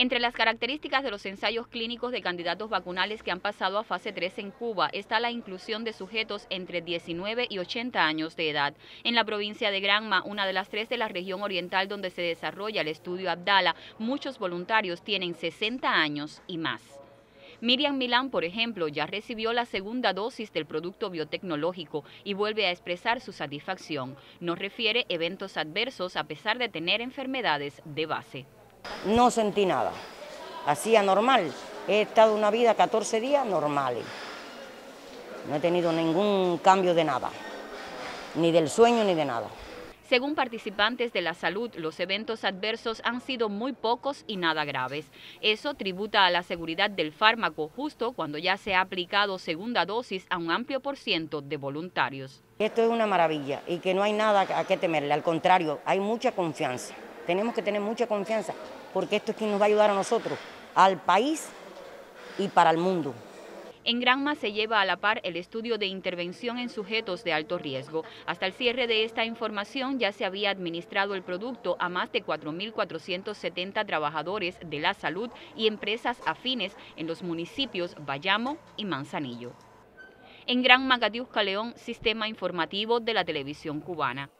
Entre las características de los ensayos clínicos de candidatos vacunales que han pasado a fase 3 en Cuba está la inclusión de sujetos entre 19 y 80 años de edad. En la provincia de Granma, una de las tres de la región oriental donde se desarrolla el estudio Abdala, muchos voluntarios tienen 60 años y más. Miriam Milán, por ejemplo, ya recibió la segunda dosis del producto biotecnológico y vuelve a expresar su satisfacción. No refiere eventos adversos a pesar de tener enfermedades de base. No sentí nada, hacía normal. He estado una vida 14 días normales. No he tenido ningún cambio de nada, ni del sueño ni de nada. Según participantes de la salud, los eventos adversos han sido muy pocos y nada graves. Eso tributa a la seguridad del fármaco justo cuando ya se ha aplicado segunda dosis a un amplio por ciento de voluntarios. Esto es una maravilla y que no hay nada a qué temerle, al contrario, hay mucha confianza. Tenemos que tener mucha confianza porque esto es quien nos va a ayudar a nosotros, al país y para el mundo. En Granma se lleva a la par el estudio de intervención en sujetos de alto riesgo. Hasta el cierre de esta información ya se había administrado el producto a más de 4.470 trabajadores de la salud y empresas afines en los municipios Bayamo y Manzanillo. En Gran Magadiusca León, Sistema Informativo de la Televisión Cubana.